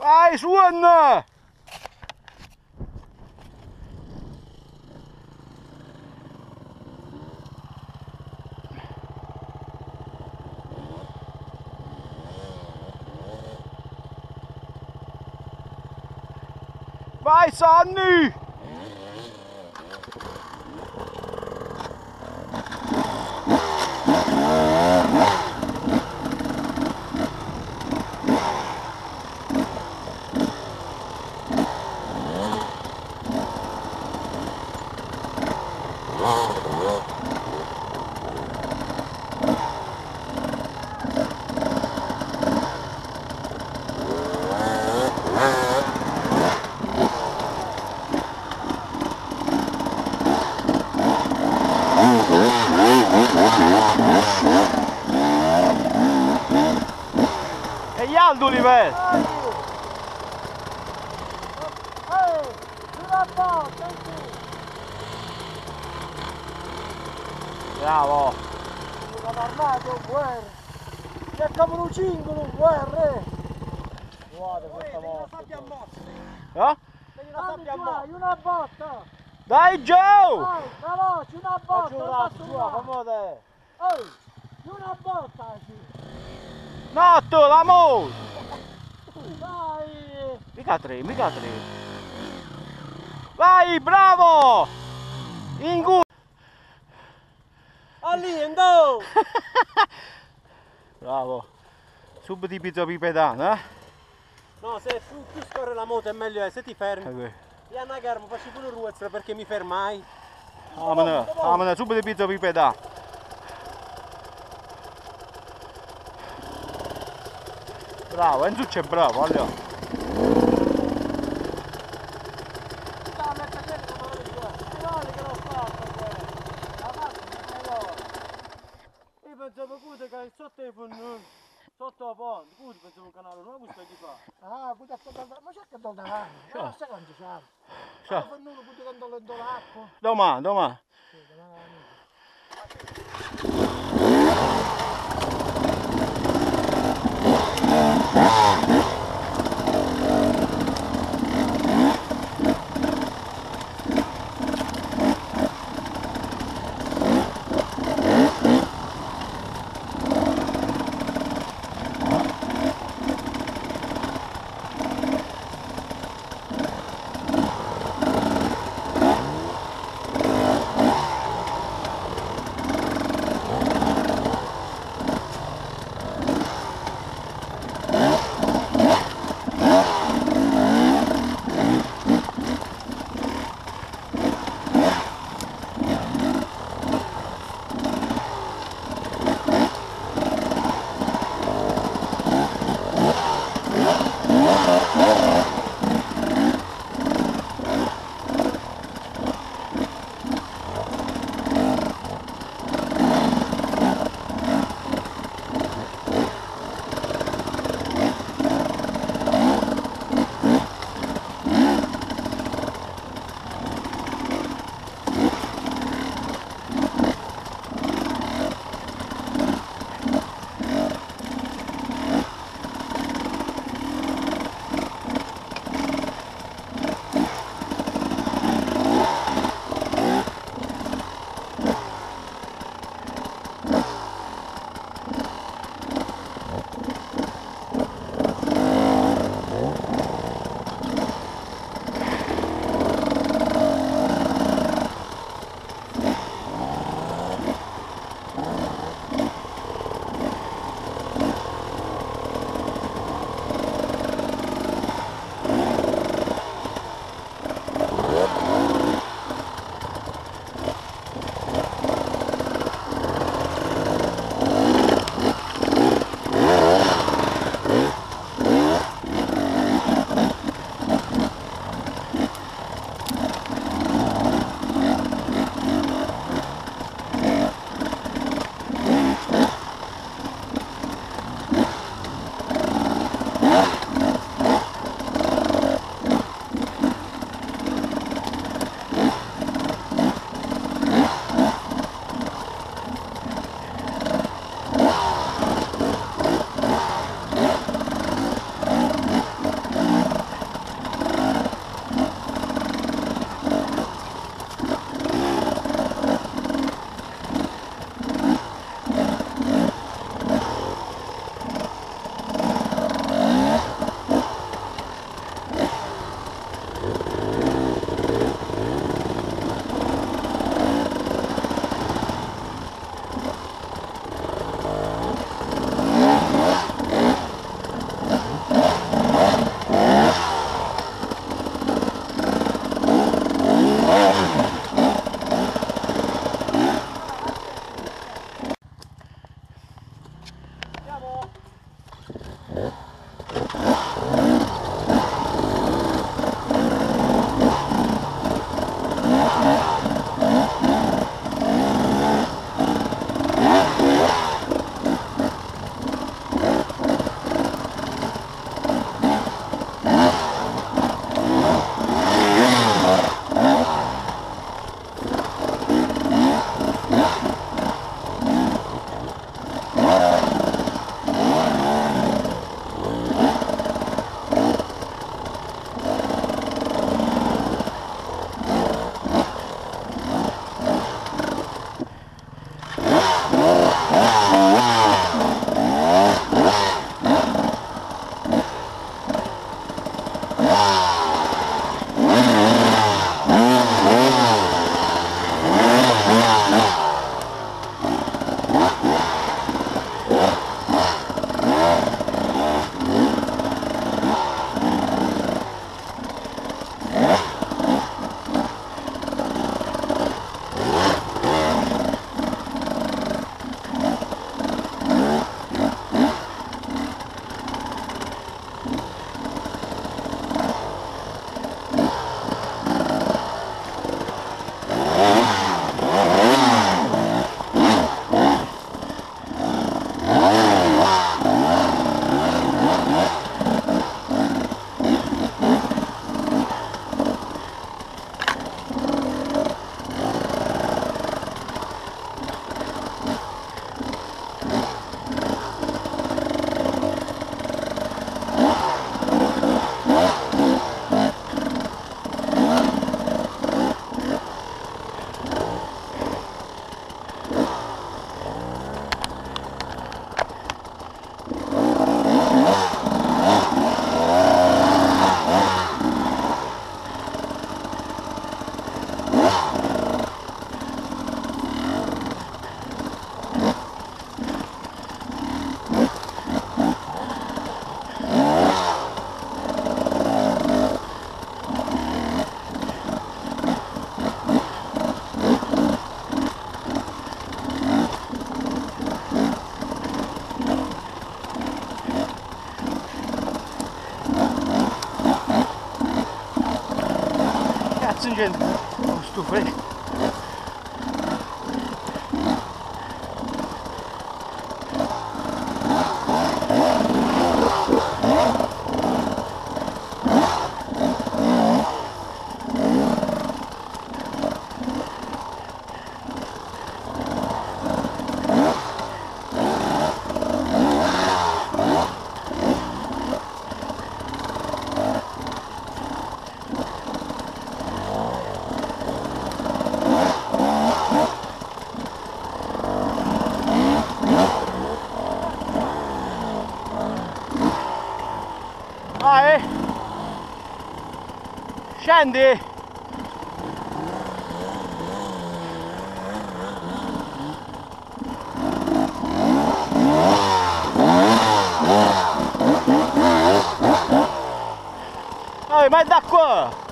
Vai, suon! Vai, Sonny! Hey, Jan, du Liebes! Bravo! Una armato, guerra. Che capono cingolo, guerra. Guarda questa mossa. Eh? Dammi qua, una botta. Dai Joe! Dai, veloce, una botta. Faccio un fare. fammi vedere. Ehi, una botta, sì. Notto, l'amore! Dai. Mica tre, mica tre. Vai, bravo! In culo! Aliendo. Bravo! Subito di pizza pipedana, eh? No, se più, più scorre la moto è meglio è, se ti fermi. Ok. Io a garmo faccio pure ruezzo perché mi fermai. Amene, amene, subito di pizza pipedana. Bravo, Enzo c'è bravo, allora. Ah, ciao. Sai quanto c'ha? Ciao. Ma non potete andare dentro l'acqua? Domani, domani. Sì, domani. gente, vamos tu. Scendi! Vai, ma da qua!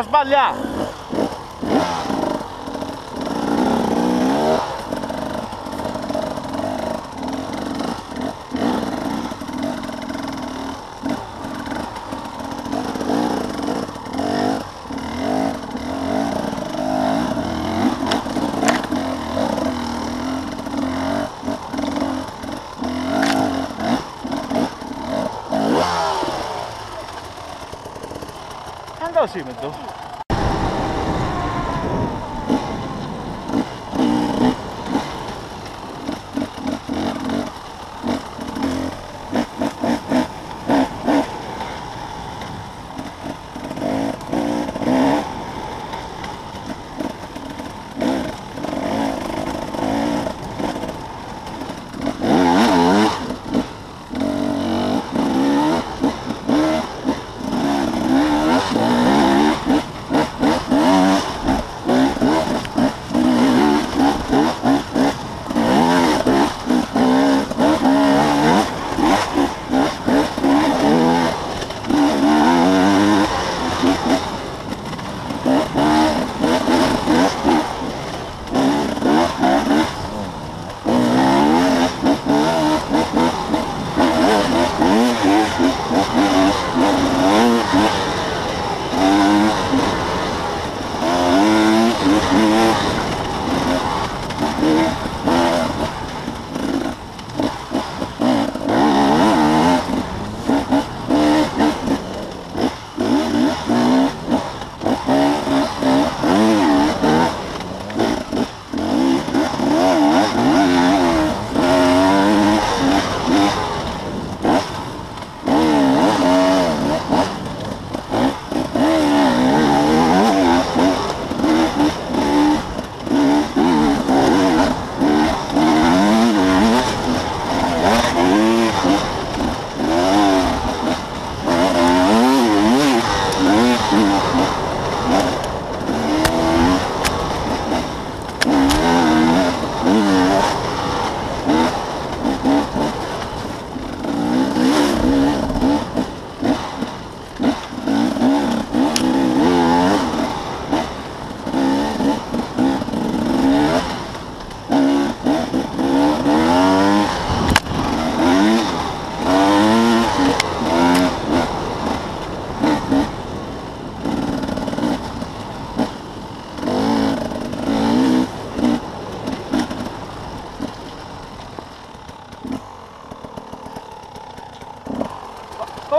Sto sbagliando! Andò sì.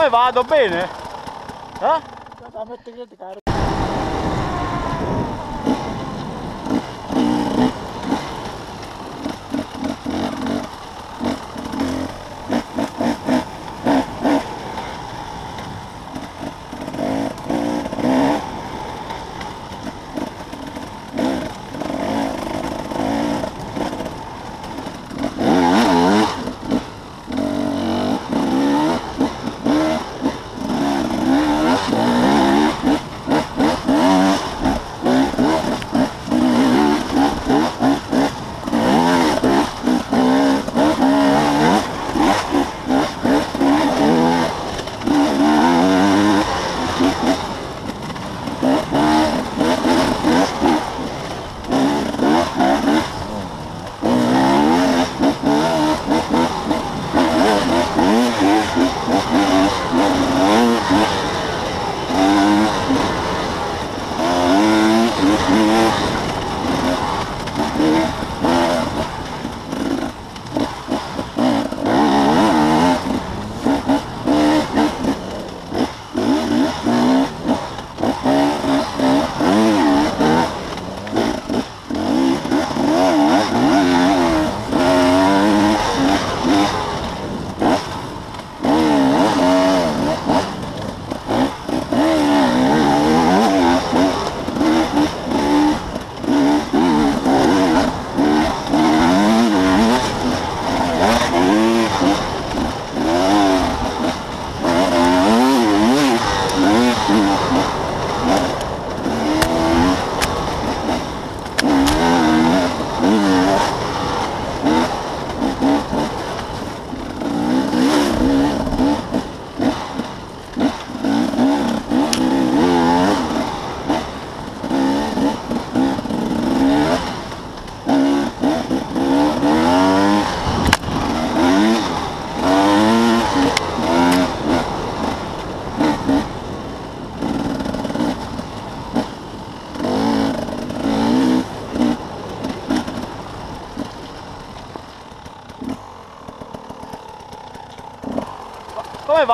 Come vado? Bene? Eh?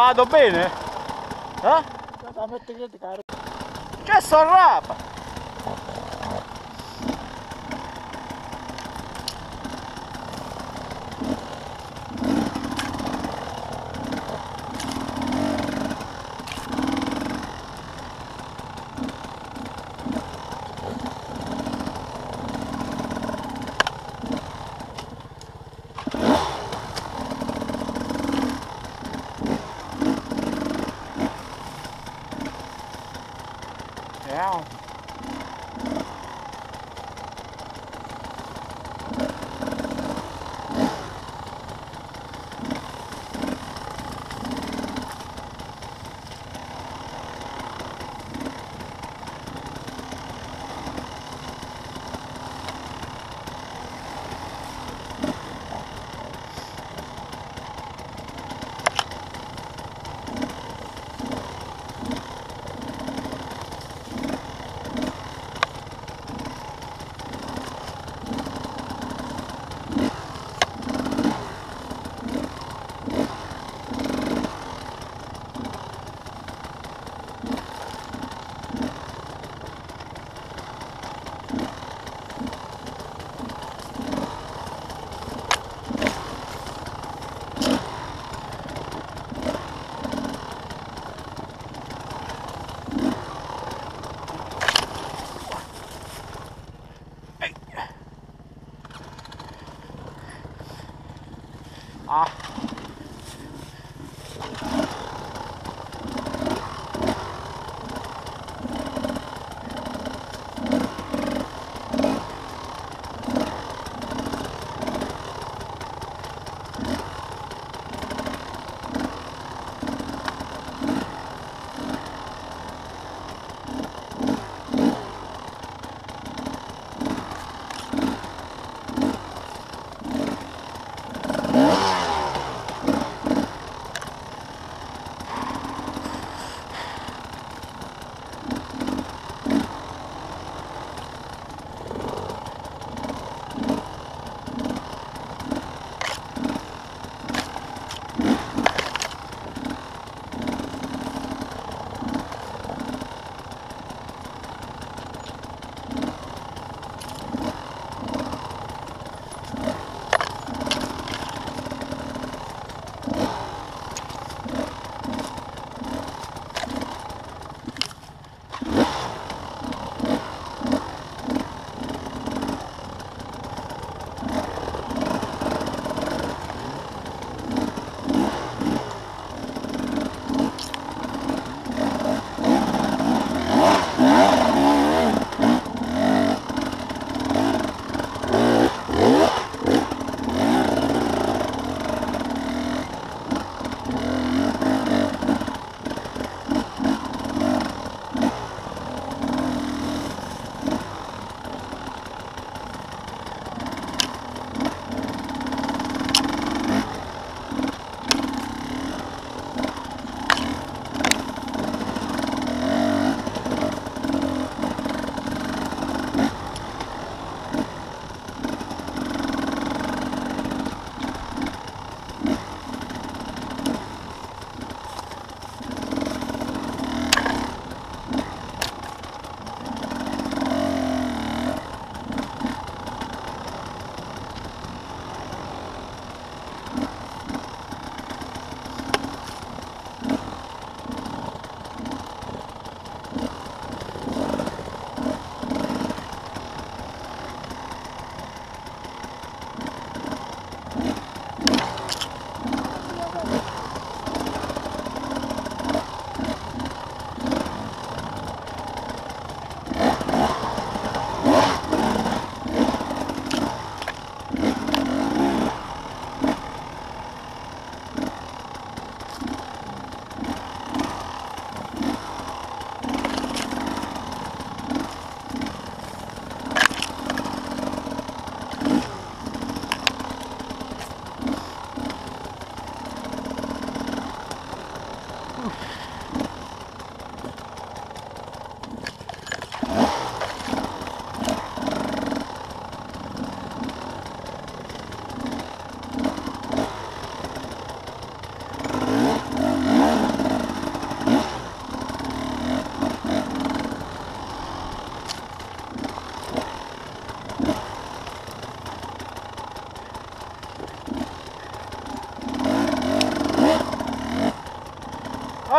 Vado? Bene? Eh? Mettere che ti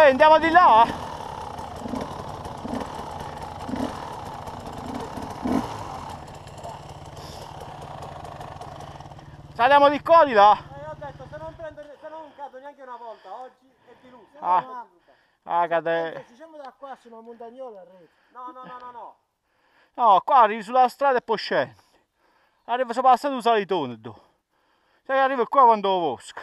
Poi andiamo di là? Saliamo di qua di là? Eh, ho detto, se non, prendo, se non cado neanche una volta, oggi è di luce. Ah. Ah, cade. Ci siamo da qua su una montagnola. No, no, no, no, no. No, qua arrivi sulla strada e poi scendi. Arriva sopra la strada un salitone. tu. Sai che arriva qua quando lo bosco.